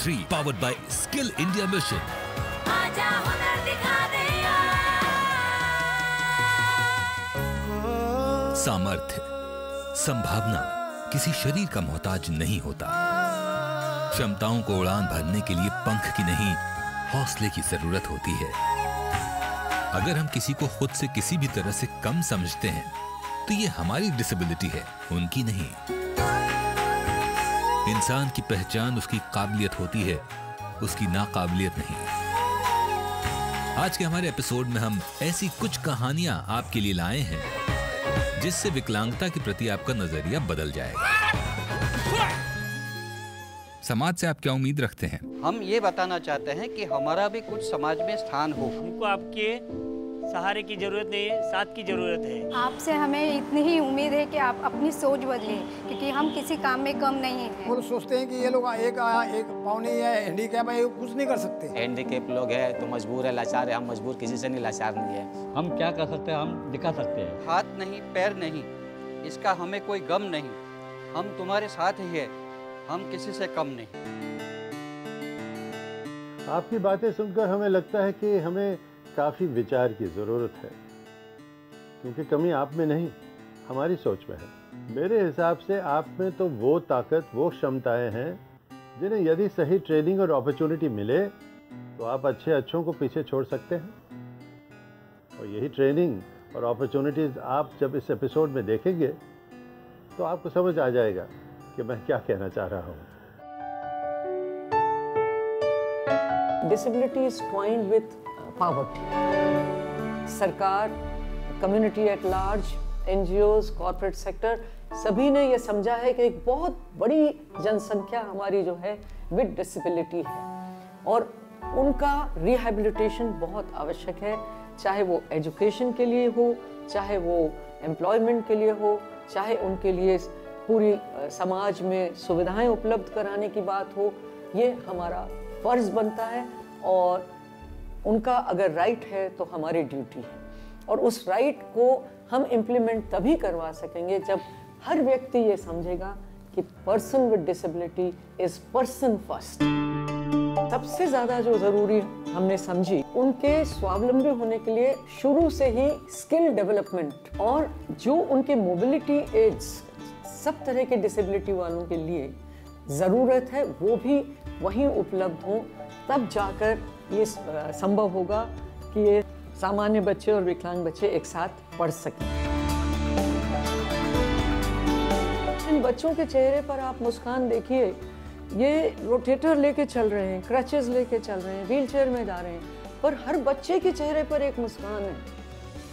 Three powered by skill India mission सामर्थ्य संभावना किसी शरीर का मोहताज नहीं होता। क्षमताओं को उड़ान भरने के लिए पंख की नहीं हौसले की ज़रूरत होती है। अगर हम किसी को खुद से किसी भी तरह से कम समझते हैं तो ये हमारी डिसेबिलिटी है उनकी नहीं। इंसान की पहचान उसकी काबिलियत होती है उसकी नाकाबिलियत नहीं। आज के हमारे एपिसोड में हम ऐसी कुछ कहानियाँ आपके लिए लाए हैं जिससे विकलांगता के प्रति आपका नज़रिया बदल जाएगा। समाज से आप क्या उम्मीद रखते हैं? हम ये बताना चाहते हैं कि हमारा भी कुछ समाज में स्थान हो। हमको आपके सहारे की ज़रूरत नहीं है साथ की ज़रूरत है। आपसे हमें इतनी ही उम्मीद है कि आप अपनी सोच बदलें क्योंकि हम किसी काम में कम नहीं हैं। वो सोचते हैं कि ये लोग एक आया एक पावनी है हैंडीकैप है कुछ नहीं कर सकते। हैंडीकेप लोग हैं तो मजबूर है लाचार है। हम मजबूर किसी से नहीं लाचार नहीं है। हम क्या कर सकते हैं? हम दिखा सकते हैं। हाथ नहीं पैर नहीं इसका हमें कोई गम नहीं। हम तुम्हारे साथ ही है हम किसी से कम नहीं। आपकी बातें सुनकर हमें लगता है कि हमें काफ़ी विचार की ज़रूरत है। क्योंकि कमी आप में नहीं, हमारी सोच में है। मेरे हिसाब से आप में तो वो ताकत, वो क्षमताएँ हैं, जिन्हें यदि सही ट्रेनिंग और अपॉर्चुनिटी मिले तो आप अच्छे अच्छों को पीछे छोड़ सकते हैं। और यही ट्रेनिंग और अपॉर्चुनिटीज़ आप जब इस एपिसोड में देखेंगे तो आपको समझ आ जाएगा कि मैं क्या कहना चाह रहा हूँ। Disability is twined with poverty. सरकार community at large NGOs corporate sector सभी ने ये समझा है कि एक बहुत बड़ी जनसंख्या हमारी जो है विद डिसेबिलिटी है और उनका रिहैबिलिटेशन बहुत आवश्यक है, चाहे वो एजुकेशन के लिए हो, चाहे वो एम्प्लॉयमेंट के लिए हो, चाहे उनके लिए पूरी समाज में सुविधाएँ उपलब्ध कराने की बात हो, ये हमारा फ़र्ज़ बनता है और उनका अगर राइट है तो हमारी ड्यूटी है। और उस राइट को हम इम्प्लीमेंट तभी करवा सकेंगे जब हर व्यक्ति ये समझेगा कि person with disability is person first सबसे ज़्यादा जो ज़रूरी हमने समझी, उनके स्वावलंबी होने के लिए शुरू से ही स्किल डेवलपमेंट और जो उनके मोबिलिटी एड्स सब तरह के डिसेबिलिटी वालों के लिए ज़रूरत है, वो भी वहीं उपलब्ध हो, तब जाकर ये संभव होगा कि ये सामान्य बच्चे और विकलांग बच्चे एक साथ पढ़ सकें। इन बच्चों के चेहरे पर आप मुस्कान देखिए, ये रोटेटर लेके चल रहे हैं, क्रचेस लेके चल रहे हैं व्हील चेयर में जा रहे हैं, पर हर बच्चे के चेहरे पर एक मुस्कान है।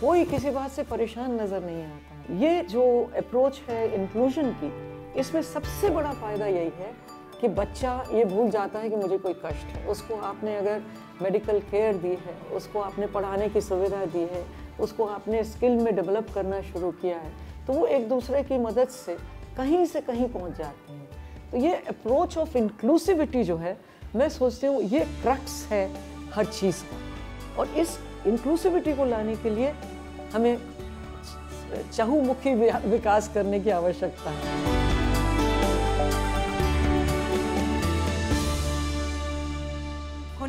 कोई किसी बात से परेशान नज़र नहीं आता। ये जो अप्रोच है इंक्लूजन की इसमें सबसे बड़ा फ़ायदा यही है कि बच्चा ये भूल जाता है कि मुझे कोई कष्ट है। उसको आपने अगर मेडिकल केयर दी है, उसको आपने पढ़ाने की सुविधा दी है, उसको आपने स्किल में डेवलप करना शुरू किया है तो वो एक दूसरे की मदद से कहीं से कहीं पहुँच जाते हैं। तो ये अप्रोच ऑफ़ इंक्लूसिविटी जो है, मैं सोचती हूँ ये क्रक्स है हर चीज़ का। और इस इंक्लूसिविटी को लाने के लिए हमें चहुमुखी विकास करने की आवश्यकता है।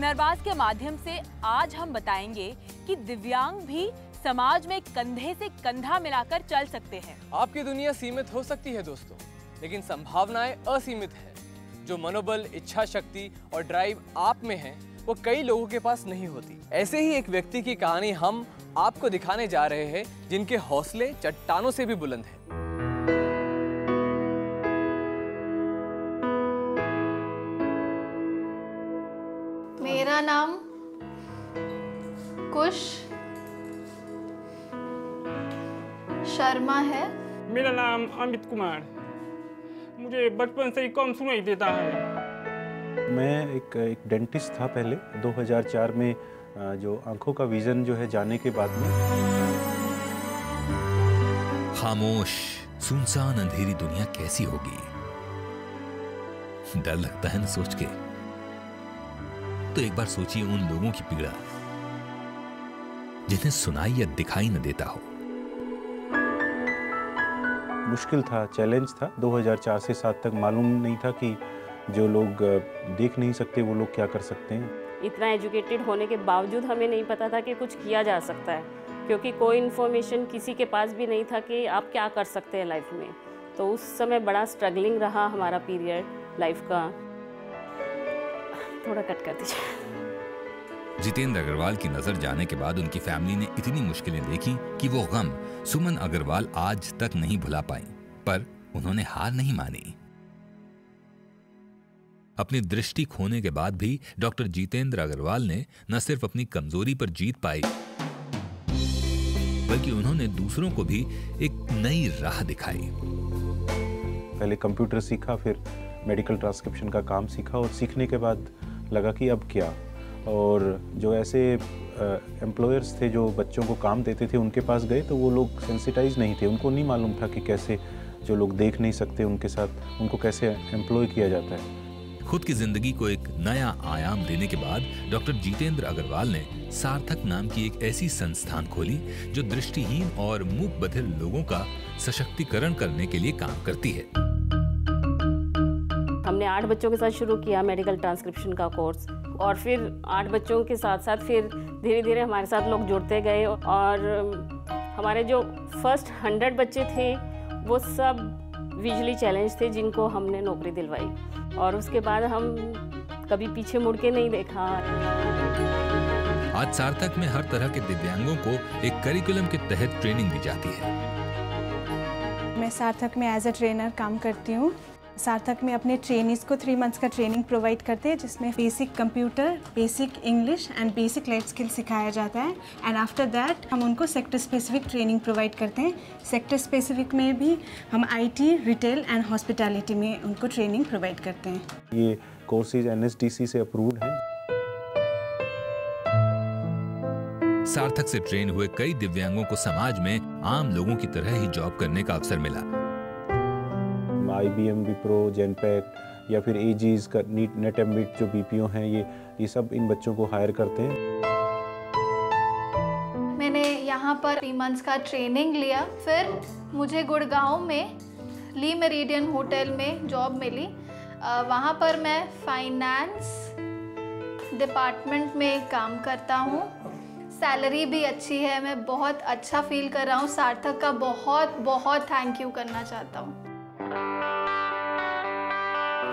हुनरबाज के माध्यम से आज हम बताएँगे कि दिव्यांग भी समाज में कंधे से कंधा मिलाकर चल सकते हैं। आपकी दुनिया सीमित हो सकती है दोस्तों, लेकिन संभावनाएँ असीमित है। जो मनोबल इच्छा शक्ति और ड्राइव आप में है, वो कई लोगों के पास नहीं होती। ऐसे ही एक व्यक्ति की कहानी हम आपको दिखाने जा रहे हैं, जिनके हौसले चट्टानों से भी बुलंद हैं। नाम? कुश? शर्मा है। मेरा नाम अमित कुमार। मुझे बचपन से ही कम सुनाई देता है। मैं एक एक डेंटिस्ट था पहले 2004 में जो आँखों का विजन जो है जाने के बाद में। खामोश सुनसान अंधेरी दुनिया कैसी होगी? डर लगता है ना सोच के। तो एक बार सोचिए उन लोगों की पीड़ा जिन्हें सुनाई या दिखाई न देता हो। मुश्किल था चैलेंज था। 2004 से 7 तक मालूम नहीं था कि जो लोग देख नहीं सकते वो लोग क्या कर सकते हैं। इतना एजुकेटेड होने के बावजूद हमें नहीं पता था कि कुछ किया जा सकता है क्योंकि कोई इन्फॉर्मेशन किसी के पास भी नहीं था कि आप क्या कर सकते हैं लाइफ में। तो उस समय बड़ा स्ट्रगलिंग रहा हमारा पीरियड लाइफ का। थोड़ा कट कर दीजिए। जितेंद्र अग्रवाल की नज़र जाने के बाद उनकी फैमिली ने इतनी मुश्किलें देखी कि वो गम सुमन अग्रवाल आज तक नहीं भुला पाई पर उन्होंने हार नहीं मानी। अपनी दृष्टि खोने के बाद भी डॉक्टर जितेंद्र अग्रवाल ने न सिर्फ़ अपनी कमज़ोरी पर जीत पाई बल्कि उन्होंने दूसरों को भी एक नई राह दिखाई। पहले कंप्यूटर सीखा फिर मेडिकल ट्रांसक्रिप्शन का काम सीखा और सीखने के बाद लगा कि अब क्या? और जो ऐसे एम्प्लॉयर्स थे जो बच्चों को काम देते थे, उनके पास गए तो वो लोग सेंसिटाइज नहीं थे। उनको नहीं मालूम था कि कैसे जो लोग देख नहीं सकते उनके साथ, उनको कैसे एम्प्लॉय किया जाता है। खुद की ज़िंदगी को एक नया आयाम देने के बाद डॉक्टर जितेंद्र अग्रवाल ने सार्थक नाम की एक ऐसी संस्थान खोली, जो दृष्टिहीन और मूक बधिर लोगों का सशक्तिकरण करने के लिए काम करती है। आठ बच्चों के साथ शुरू किया मेडिकल ट्रांसक्रिप्शन का कोर्स और फिर आठ बच्चों के साथ साथ फिर धीरे धीरे हमारे साथ लोग जुड़ते गए और हमारे जो फ़र्स्ट हंड्रेड बच्चे थे वो सब विजली चैलेंज थे जिनको हमने नौकरी दिलवाई और उसके बाद हम कभी पीछे मुड़ के नहीं देखा। आज सार्थक में हर तरह के दिव्यांगों को एक करिकुलम के तहत ट्रेनिंग दी जाती है। मैं सार्थक में एज अ ट्रेनर काम करती हूँ। सार्थक में अपने ट्रेनिज को थ्री मंथ्स का ट्रेनिंग प्रोवाइड करते हैं जिसमें basic computer basic English and basic life skill सिखाया जाता है। एंड आफ्टर दैट हम उनको सेक्टर स्पेसिफिक ट्रेनिंग प्रोवाइड करते हैं। सेक्टर स्पेसिफिक में भी हम आईटी रिटेल एंड हॉस्पिटैलिटी में उनको ट्रेनिंग प्रोवाइड करते हैं। ये कोर्सेज एन से अप्रूव्ड हैं। सार्थक से ट्रेन हुए कई दिव्यांगों को समाज में आम लोगों की तरह ही जॉब करने का अवसर मिला। I B M Wipro Genpact या फिर एजीज का नीट नेट एम्बिट जो बीपीओ हैं, ये ये सब इन बच्चों को हायर करते हैं। मैंने यहाँ पर थ्री मंथ्स का ट्रेनिंग लिया। फिर मुझे गुड़गांव में ली मेरिडियन होटल में जॉब मिली। वहाँ पर मैं फाइनेंस डिपार्टमेंट में काम करता हूँ। सैलरी भी अच्छी है, मैं बहुत अच्छा फील कर रहा हूँ। सार्थक का बहुत बहुत थैंक यू करना चाहता हूँ।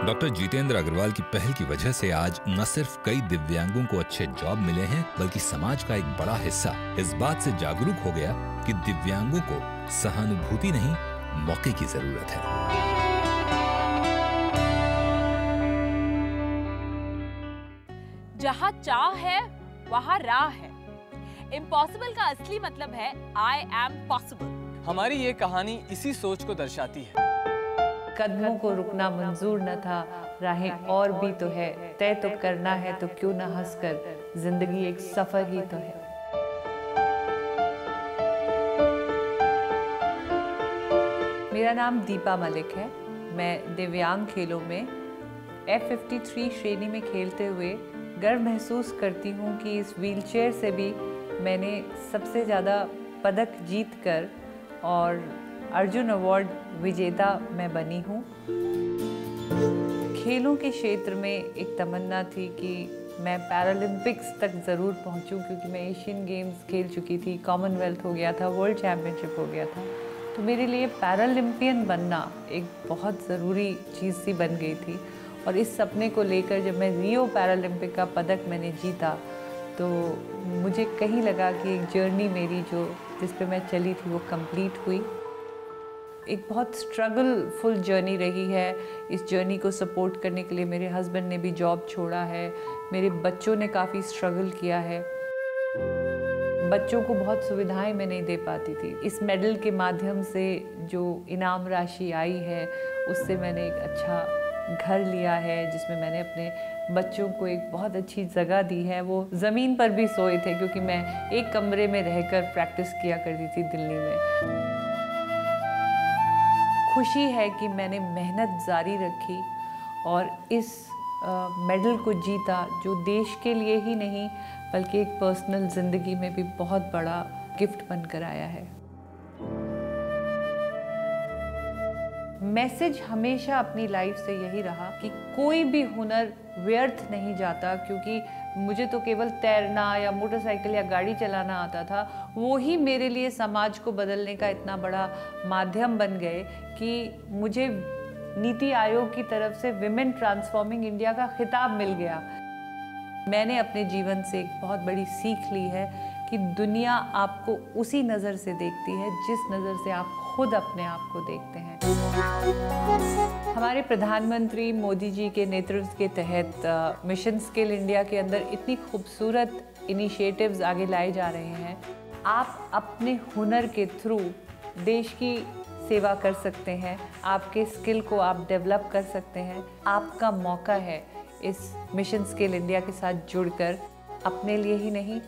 डॉक्टर जितेंद्र अग्रवाल की पहल की वजह से आज न सिर्फ़ कई दिव्यांगों को अच्छे जॉब मिले हैं बल्कि समाज का एक बड़ा हिस्सा। इस बात से जागरूक हो गया कि दिव्यांगों को सहानुभूति नहीं मौके की ज़रूरत है। जहाँ चाह है वहाँ राह है। इम्पॉसिबल का असली मतलब है आई एम पॉसिबल हमारी ये कहानी इसी सोच को दर्शाती है। कदमों को रुकना मंजूर न था। राहें और भी तो है। तय तो करना है तो क्यों ना हंसकर। ज़िंदगी एक सफ़र ही तो है। मेरा नाम दीपा मलिक है। मैं दिव्यांग खेलों में एफ़ फिफ्टी थ्री श्रेणी में खेलते हुए गर्व महसूस करती हूँ कि इस व्हीलचेयर से भी मैंने सबसे ज़्यादा पदक जीत कर और अर्जुन अवार्ड विजेता मैं बनी हूँ। खेलों के क्षेत्र में एक तमन्ना थी कि मैं पैरालंपिक्स तक ज़रूर पहुँचूँ, क्योंकि मैं एशियन गेम्स खेल चुकी थी कॉमनवेल्थ हो गया था वर्ल्ड चैम्पियनशिप हो गया था। तो मेरे लिए पैरालंपियन बनना एक बहुत ज़रूरी चीज़ सी बन गई थी। और इस सपने को लेकर जब मैं रियो पैरालंपिक का पदक मैंने जीता तो मुझे कहीं लगा कि एक जर्नी मेरी जो, जिस पे मैं चली थी, वो कंप्लीट हुई। एक बहुत स्ट्रगलफुल जर्नी रही है। इस जर्नी को सपोर्ट करने के लिए मेरे हस्बैंड ने भी जॉब छोड़ा है। मेरे बच्चों ने काफ़ी स्ट्रगल किया है। बच्चों को बहुत सुविधाएँ मैं नहीं दे पाती थी। इस मेडल के माध्यम से जो इनाम राशि आई है, उससे मैंने एक अच्छा घर लिया है, जिसमें मैंने अपने बच्चों को एक बहुत अच्छी जगह दी है। वो ज़मीन पर भी सोए थे, क्योंकि मैं एक कमरे में रहकर प्रैक्टिस किया करती थी दिल्ली में। खुशी है कि मैंने मेहनत जारी रखी और इस मेडल को जीता, जो देश के लिए ही नहीं, बल्कि एक पर्सनल ज़िंदगी में भी बहुत बड़ा गिफ्ट बनकर आया है। मैसेज हमेशा अपनी लाइफ से यही रहा कि कोई भी हुनर व्यर्थ नहीं जाता, क्योंकि मुझे तो केवल तैरना या मोटरसाइकिल या गाड़ी चलाना आता था। वो ही मेरे लिए समाज को बदलने का इतना बड़ा माध्यम बन गए कि मुझे नीति आयोग की तरफ़ से विमेन ट्रांसफॉर्मिंग इंडिया का खिताब मिल गया। मैंने अपने जीवन से एक बहुत बड़ी सीख ली है कि दुनिया आपको उसी नज़र से देखती है, जिस नज़र से आप खुद अपने आप को देखते हैं। हमारे प्रधानमंत्री मोदी जी के नेतृत्व के तहत मिशन स्किल इंडिया के अंदर इतनी खूबसूरत इनिशिएटिव्स आगे लाए जा रहे हैं। आप अपने हुनर के थ्रू देश की सेवा कर सकते हैं, आपके स्किल को आप डेवलप कर सकते हैं। आपका मौका है इस मिशन स्किल इंडिया के साथ जुड़कर अपने लिए ही नहीं,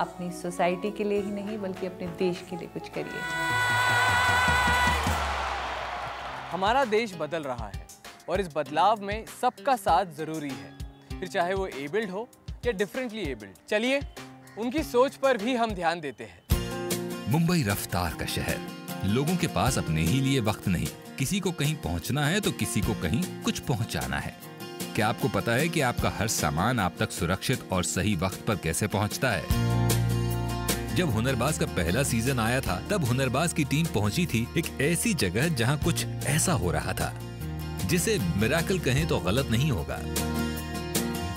अपनी सोसाइटी के लिए ही नहीं, बल्कि अपने देश के लिए कुछ करिए। हमारा देश बदल रहा है और इस बदलाव में सबका साथ ज़रूरी है। फिर चाहे वो एबल्ड हो या डिफरेंटली एबल्ड चलिए, उनकी सोच पर भी हम ध्यान देते हैं। मुंबई रफ्तार का शहर। लोगों के पास अपने ही लिए वक्त नहीं। किसी को कहीं पहुँचना है तो किसी को कहीं कुछ पहुंचाना है। क्या आपको पता है कि आपका हर सामान आप तक सुरक्षित और सही वक्त पर कैसे पहुँचता है? जब हुनरबाज का पहला सीज़न आया था, तब हुनरबाज की टीम पहुँची थी एक ऐसी जगह जहाँ कुछ ऐसा हो रहा था। जिसे मिराकल कहें तो गलत नहीं होगा।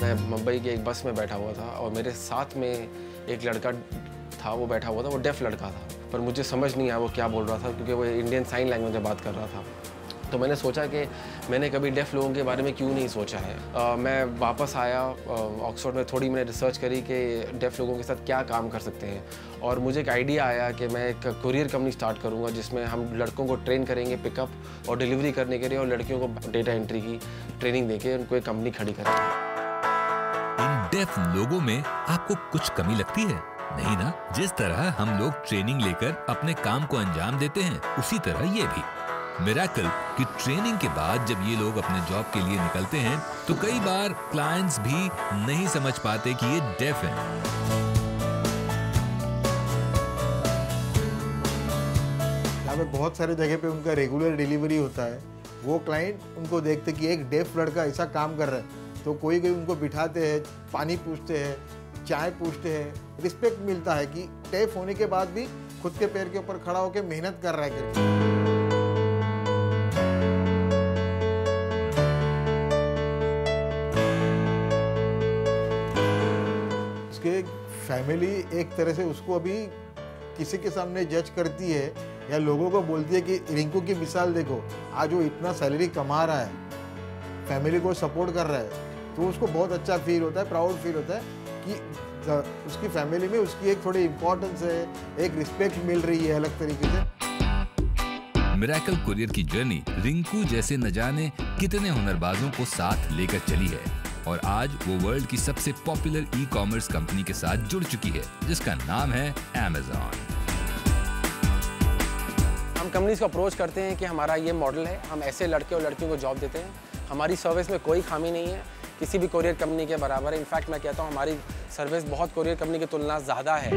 मैं मुंबई की एक बस में बैठा हुआ था और मेरे साथ में एक लड़का था, वो बैठा हुआ था, वो डेफ लड़का था। पर मुझे समझ नहीं आया वो क्या बोल रहा था, क्योंकि वो इंडियन साइन लैंग्वेज में बात कर रहा था। तो मैंने सोचा कि मैंने कभी डेफ लोगों के बारे में क्यों नहीं सोचा है? आ, मैं वापस आया ऑक्सफोर्ड में थोड़ी मैंने रिसर्च करी कि डेफ लोगों के साथ क्या काम कर सकते हैं। और मुझे एक आइडिया आया कि मैं एक कुरियर कंपनी स्टार्ट करूँगा जिसमें हम लड़कों को ट्रेन करेंगे पिकअप और डिलीवरी करने के लिए और लड़कियों को डेटा एंट्री की ट्रेनिंग देके उनको एक कंपनी खड़ी करेंगे इन डेफ लोगों में आपको कुछ कमी लगती है? नहीं ना? जिस तरह हम लोग ट्रेनिंग लेकर अपने काम को अंजाम देते हैं उसी तरह ये भी। मिराकल की ट्रेनिंग के बाद जब ये लोग अपने जॉब के लिए निकलते हैं तो कई बार क्लाइंट्स भी नहीं समझ पाते कि ये डेफ है। यहाँ बहुत सारे जगह पे उनका रेगुलर डिलीवरी होता है। वो क्लाइंट उनको देखते कि एक डेफ लड़का ऐसा काम कर रहा है। तो कोई कोई उनको बिठाते हैं, पानी पूछते हैं, चाय पूछते हैं रिस्पेक्ट मिलता है कि डेफ होने के बाद भी खुद के पैर के ऊपर खड़ा होकर मेहनत कर रहा है फैमिली एक तरह से उसको अभी किसी के सामने जज करती है या लोगों को बोलती है कि, रिंकू की मिसाल देखो, आज वो इतना सैलरी कमा रहा है, फैमिली को सपोर्ट कर रहा है तो उसको बहुत अच्छा फील होता है प्राउड फील होता है कि उसकी फैमिली में उसकी एक थोड़ी इम्पोर्टेंस है, एक रिस्पेक्ट मिल रही है अलग तरीके से। मिराकल कुरियर की जर्नी रिंकू जैसे न जाने कितने हुनरबाजों को साथ लेकर चली है। और आज वो वर्ल्ड की सबसे पॉपुलर ई कॉमर्स कंपनी के साथ जुड़ चुकी है, जिसका नाम है एमेजॉन हम कंपनीज़ को अप्रोच करते हैं कि हमारा ये मॉडल है, हम ऐसे लड़के और लड़कियों को जॉब देते हैं। हमारी सर्विस में कोई खामी नहीं है, किसी भी कोरियर कंपनी के बराबर है। इनफैक्ट मैं कहता हूँ, हमारी सर्विस बहुत कोरियर कंपनी की तुलना ज़्यादा है।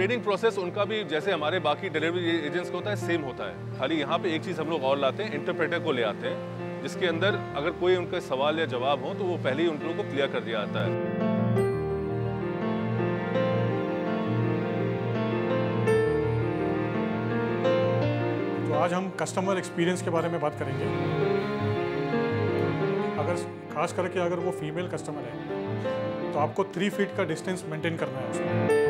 ट्रेडिंग प्रोसेस उनका भी जैसे हमारे बाकी डिलीवरी एजेंट्स का होता है सेम होता है। खाली यहाँ पे एक चीज़ हम लोग और लाते हैं इंटरप्रेटर को ले आते हैं, जिसके अंदर अगर कोई उनका सवाल या जवाब हो तो वो पहले ही उन लोगों को क्लियर कर दिया जाता है। तो आज हम कस्टमर एक्सपीरियंस के बारे में बात करेंगे। अगर खास करके अगर वो फीमेल कस्टमर है तो आपको थ्री फीट का डिस्टेंस मेंटेन करना है उसमें।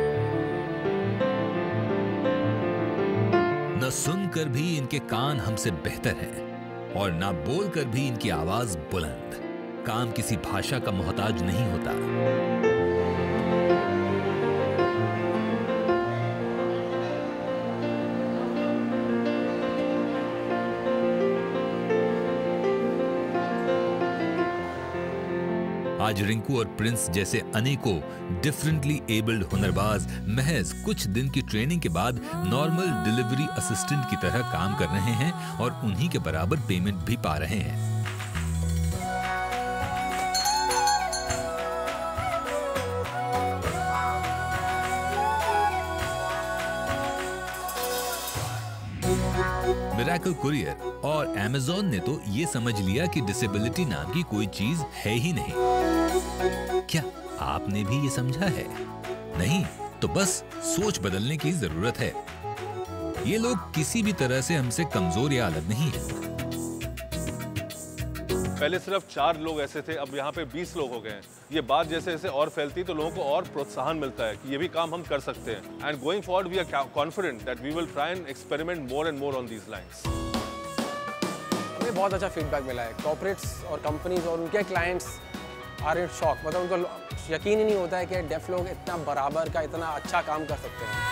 सुनकर भी इनके कान हमसे बेहतर हैं और ना बोलकर भी इनकी आवाज़ बुलंद। काम किसी भाषा का मोहताज नहीं होता। आज रिंकू और प्रिंस जैसे अनेकों डिफरेंटली एबल्ड हुनरबाज महज कुछ दिन की ट्रेनिंग के बाद नॉर्मल डिलीवरी असिस्टेंट की तरह काम कर रहे हैं और उन्हीं के बराबर पेमेंट भी पा रहे हैं। मिराकल कुरियर और एमेजोन ने तो ये समझ लिया कि डिसेबिलिटी नाम की कोई चीज़ है ही नहीं। क्या आपने भी ये समझा है? नहीं तो बस सोच बदलने की ज़रूरत है। ये लोग किसी भी तरह से हमसे कमज़ोर या अलग नहीं है। पहले सिर्फ़ चार लोग ऐसे थे अब यहाँ पे बीस लोग हो गए हैं। ये बात जैसे जैसे और फैलती है तो लोगों को और प्रोत्साहन मिलता है कि ये भी काम हम कर सकते हैं। And going forward we are confident that we will try and experiment more and more on these lines हमें बहुत अच्छा फीडबैक मिला है। कॉर्पोरेट्स और कंपनीज़ और उनके क्लाइंट्स आर इन शॉक मतलब उनको यकीन ही नहीं होता है कि डेफ लोग इतना बराबर का, इतना अच्छा काम कर सकते हैं।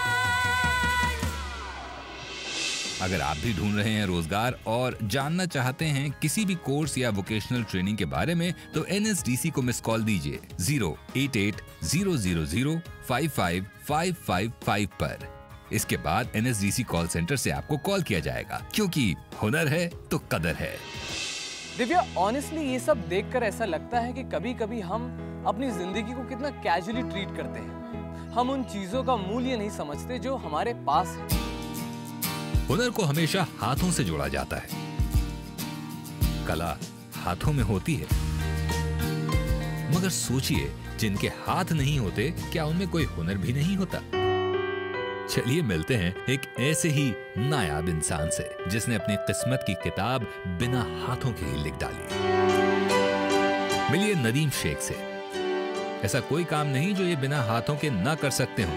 अगर आप भी ढूंढ रहे हैं रोज़गार और जानना चाहते हैं किसी भी कोर्स या वोकेशनल ट्रेनिंग के बारे में तो एनएसडीसी को मिस कॉल दीजिए, zero eight eight, zero zero zero, five five five five five पर। इसके बाद एनएसडीसी कॉल सेंटर से आपको कॉल किया जाएगा, क्योंकि हुनर है तो कदर है। दिव्या ऑनेस्टली ये सब देखकर ऐसा लगता है कि कभी कभी हम अपनी ज़िंदगी को कितना कैजुअली ट्रीट करते हैं। हम उन चीज़ों का मूल्य नहीं समझते जो हमारे पास है। हुनर को हमेशा हाथों से जोड़ा जाता है। कला हाथों में होती है। मगर सोचिए, जिनके हाथ नहीं होते, क्या उनमें कोई हुनर भी नहीं होता? चलिए मिलते हैं एक ऐसे ही नायाब इंसान से, जिसने अपनी किस्मत की किताब बिना हाथों के ही लिख डाली मिलिए नदीम शेख से। ऐसा कोई काम नहीं जो ये बिना हाथों के ना कर सकते हो।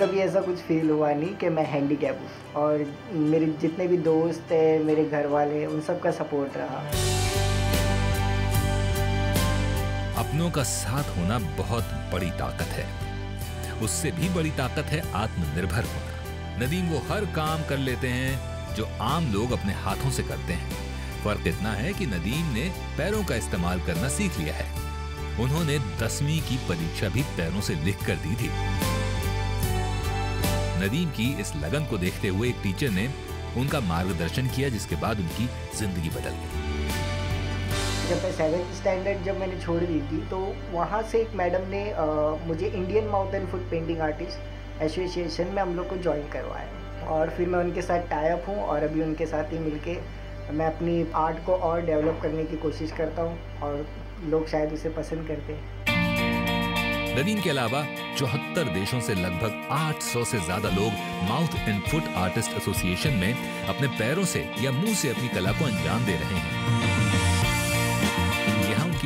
कभी ऐसा कुछ फील हुआ नहीं कि मैं हैंडीकैप हूँ। और मेरे जितने भी दोस्त हैं, मेरे घर वाले, उन सब का सपोर्ट रहा। अपनों का साथ होना बहुत बड़ी ताकत है। उससे भी बड़ी ताकत है आत्मनिर्भर होना। नदीम, वो हर काम कर लेते हैं जो आम लोग अपने हाथों से करते हैं। फ़र्क इतना है कि नदीम ने पैरों का इस्तेमाल करना सीख लिया है। उन्होंने दसवीं की परीक्षा भी पैरों से लिख कर दी थी। नदीम की इस लगन को देखते हुए एक टीचर ने उनका मार्गदर्शन किया, जिसके बाद उनकी ज़िंदगी बदल गई। जब मैं सेवेंथ स्टैंडर्ड जब मैंने छोड़ दी थी तो वहाँ से एक मैडम ने अ, मुझे Indian mouth and foot painting artist association में हम लोग को ज्वाइन करवाया। और फिर मैं उनके साथ टाइप हूँ और अभी उनके साथ ही मिलके मैं अपनी आर्ट को और डेवलप करने की कोशिश करता हूँ और लोग शायद उसे पसंद करते हैं। नदीम के अलावा चौहत्तर देशों से लगभग 800 से ज़्यादा लोग mouth and foot artist association में अपने पैरों से या मुँह से अपनी कला को अंजाम दे रहे हैं।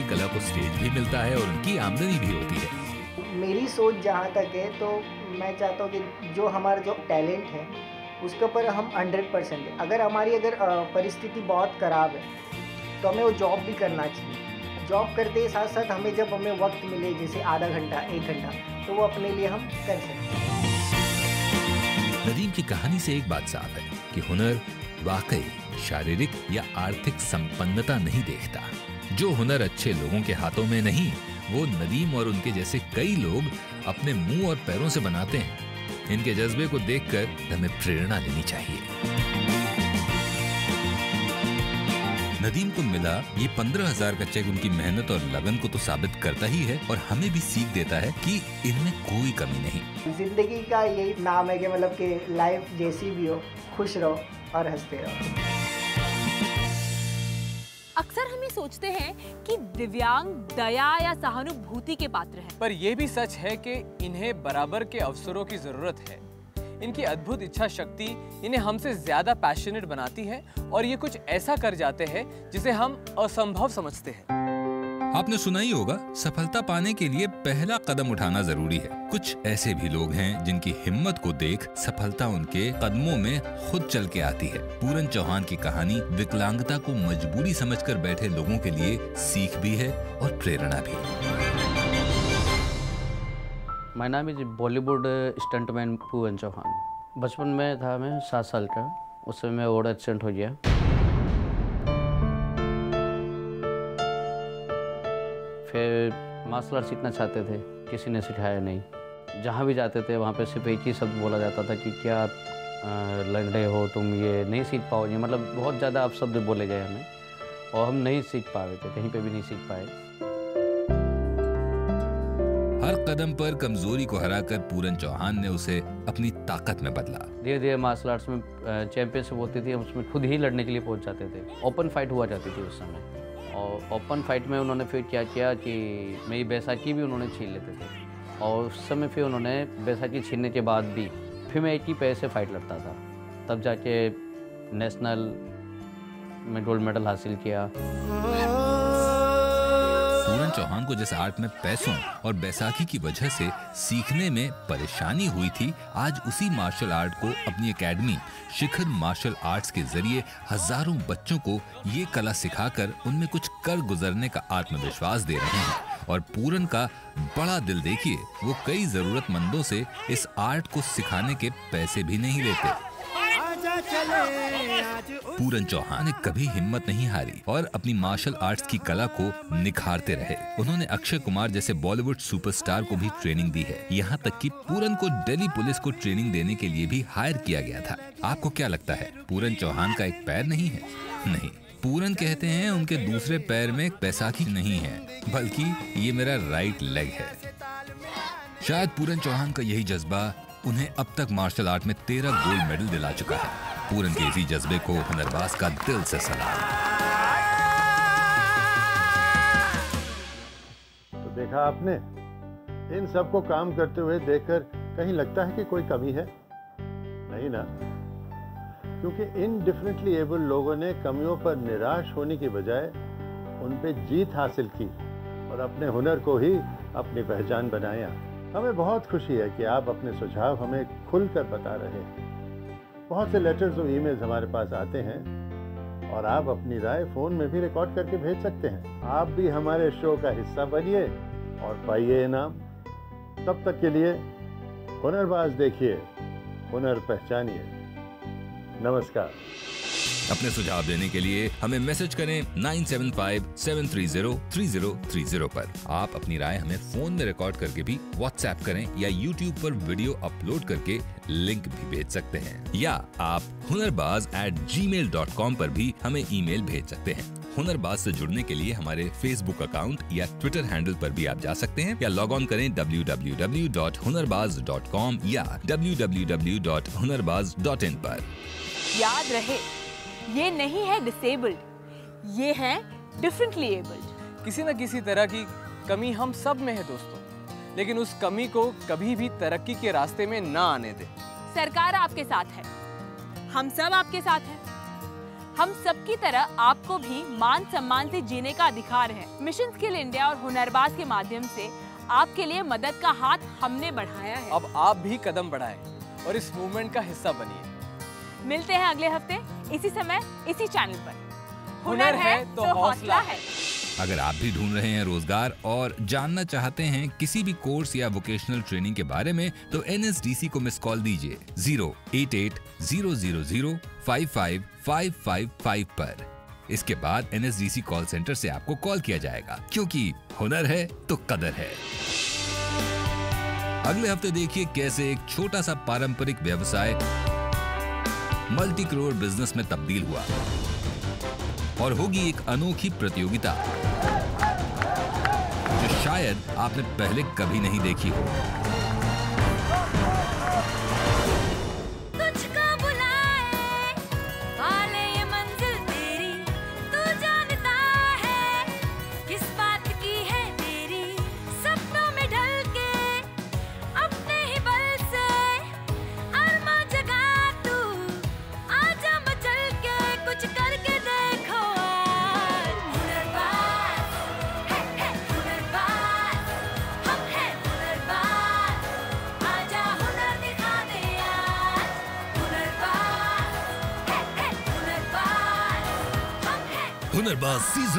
कला को स्टेज भी मिलता है और उनकी आमदनी भी होती है। मेरी सोच जहाँ तक है तो मैं चाहता हूँ कि जो हमारा जो टैलेंट है उसके ऊपर हम हंड्रेड परसेंट दें अगर हमारी अगर परिस्थिति बहुत ख़राब है तो हमें वो जॉब भी करना चाहिए। जॉब करते साथ साथ हमें जब हमें वक्त मिले जैसे आधा घंटा एक घंटा तो वो अपने लिए हम कर सकते हैं। नदीम की कहानी से एक बात साफ़ है कि हुनर वाकई शारीरिक या आर्थिक संपन्नता नहीं देखता। जो हुनर अच्छे लोगों के हाथों में नहीं, वो नदीम और उनके जैसे कई लोग अपने मुँह और पैरों से बनाते हैं। इनके जज्बे को देखकर हमें प्रेरणा लेनी चाहिए। नदीम को मिला, ये पंद्रह हज़ार का चेक उनकी मेहनत और लगन को तो साबित करता ही है और हमें भी सीख देता है कि इनमें कोई कमी नहीं। ज़िंदगी का यही नाम है कि मतलब कि लाइफ जैसी भी हो, खुश रहो और हँसते रहो। अक्सर हम ये सोचते हैं कि दिव्यांग, दया या सहानुभूति के पात्र हैं। पर यह भी सच है कि इन्हें बराबर के अवसरों की ज़रूरत है। इनकी अद्भुत इच्छा शक्ति इन्हें हमसे ज़्यादा पैशनेट बनाती है और ये कुछ ऐसा कर जाते हैं जिसे हम असंभव समझते हैं। आपने सुना ही होगा, सफलता पाने के लिए पहला कदम उठाना ज़रूरी है। कुछ ऐसे भी लोग हैं जिनकी हिम्मत को देख सफलता उनके कदमों में खुद चल के आती है। पूरन चौहान की कहानी विकलांगता को मजबूरी समझकर बैठे लोगों के लिए सीख भी है और प्रेरणा भी माय नाम इज़ बॉलीवुड स्टंटमैन पूरन चौहान बचपन में था मैं, सात साल का। उस समय रोड एक्सीडेंट हो गया। मार्शल आर्ट सीखना चाहते थे किसी ने सिखाया नहीं। जहाँ भी जाते थे वहाँ पे सिर्फ़ एक ही शब्द बोला जाता था कि क्या अ, लंगड़े हो तुम ये नहीं सीख पाओगे मतलब बहुत ज़्यादा अपशब्द बोले गए हमें और हम नहीं सीख पा रहे थे कहीं पे भी नहीं सीख पाए। हर कदम पर कमज़ोरी को हराकर पूरन चौहान ने उसे अपनी ताकत में बदला। धीरे धीरे मार्शल आर्ट्स में चैंपियनशिप होती थी हम उसमें खुद ही लड़ने के लिए पहुँच जाते थे। ओपन फाइट हुआ जाती थी उस समय। और ओपन फाइट में उन्होंने फिर क्या किया कि मेरी बैसाखी भी उन्होंने छीन लेते थे। और उस समय फिर उन्होंने बैसाखी छीनने के बाद भी फिर मैं एक ही पैर से फाइट लड़ता था। तब जाके नेशनल में गोल्ड मेडल हासिल किया। पूरन चौहान को जिस आर्ट में पैसों और बैसाखी की वजह से सीखने में परेशानी हुई थी, आज उसी मार्शल आर्ट को अपनी एकेडमी शिखर मार्शल आर्ट्स के ज़रिए हज़ारों बच्चों को ये कला सिखाकर उनमें कुछ कर गुजरने का आत्मविश्वास दे रहे हैं। और पूरन का बड़ा दिल देखिए, वो कई जरूरतमंदों से इस आर्ट को सिखाने के पैसे भी नहीं लेते। पूरन चौहान ने कभी हिम्मत नहीं हारी और अपनी मार्शल आर्ट्स की कला को निखारते रहे। उन्होंने अक्षय कुमार जैसे बॉलीवुड सुपरस्टार को भी ट्रेनिंग दी है। यहाँ तक कि पूरन को दिल्ली पुलिस को ट्रेनिंग देने के लिए भी हायर किया गया था। आपको क्या लगता है, पूरन चौहान का एक पैर नहीं है? नहीं। पूरन कहते हैं उनके दूसरे पैर में बैसाखी नहीं है, बल्कि ये मेरा राइट लेग है। शायद पूरन चौहान का यही जज्बा उन्हें अब तक मार्शल आर्ट में तेरह गोल्ड मेडल दिला चुका है। पूरन के इसी जज्बे को हुनरबाज का दिल से सलाम। तो देखा आपने? इन सबको काम करते हुए देखकर कहीं लगता है कि कोई कमी है? नहीं ना। क्योंकि इन डिफरेंटली एबल लोगों ने कमियों पर निराश होने की बजाय उन पे जीत हासिल की और अपने हुनर को ही अपनी पहचान बनाया। हमें बहुत खुशी है कि आप अपने सुझाव हमें खुलकर बता रहे हैं। बहुत से लेटर्स और ईमेल्स हमारे पास आते हैं और आप अपनी राय फ़ोन में भी रिकॉर्ड करके भेज सकते हैं। आप भी हमारे शो का हिस्सा बनिए और पाइए इनाम। तब तक के लिए हुनरबाज देखिए, हुनर पहचानिए। नमस्कार। अपने सुझाव देने के लिए हमें मैसेज करें 9757303030 पर। आप अपनी राय हमें फ़ोन में रिकॉर्ड करके भी व्हाट्सएप करें या यूट्यूब पर वीडियो अपलोड करके लिंक भी भेज सकते हैं। या आप Hunarbaaz at Gmail dot com पर भी हमें ईमेल भेज सकते हैं। हुनरबाज से जुड़ने के लिए हमारे फेसबुक अकाउंट या ट्विटर हैंडल पर भी आप जा सकते हैं या लॉग ऑन करें www.hunarbaz.com या www.hunarbaz.in पर। याद रहे ये नहीं है डिसेबल्ड ये है डिफरेंटली एबल्ड किसी न किसी तरह की कमी हम सब में है दोस्तों लेकिन उस कमी को कभी भी तरक्की के रास्ते में ना आने दें। सरकार आपके साथ है हम सब आपके साथ हैं। हम सबकी तरह आपको भी मान सम्मान से जीने का अधिकार है। मिशन स्किल इंडिया और हुनरबाज के माध्यम से आपके लिए मदद का हाथ हमने बढ़ाया है। अब आप भी कदम बढ़ाएँ और इस मूवमेंट का हिस्सा बनिए। मिलते हैं अगले हफ़्ते। इसी समय इसी चैनल पर। हुनर है तो हौसला है। अगर आप भी ढूंढ रहे हैं रोज़गार और जानना चाहते हैं किसी भी कोर्स या वोकेशनल ट्रेनिंग के बारे में तो एनएसडीसी को मिस कॉल दीजिए zero eight eight zero zero zero five five five five five पर। इसके बाद एनएसडीसी कॉल सेंटर से आपको कॉल किया जाएगा क्योंकि हुनर है तो कदर है। अगले हफ़्ते देखिए कैसे एक छोटा सा पारंपरिक व्यवसाय मल्टी करोड़ बिज़नेस में तब्दील हुआ और होगी एक अनोखी प्रतियोगिता जो शायद आपने पहले कभी नहीं देखी हो।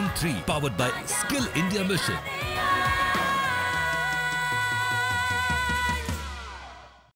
Hunarbaaz season three powered by skill India mission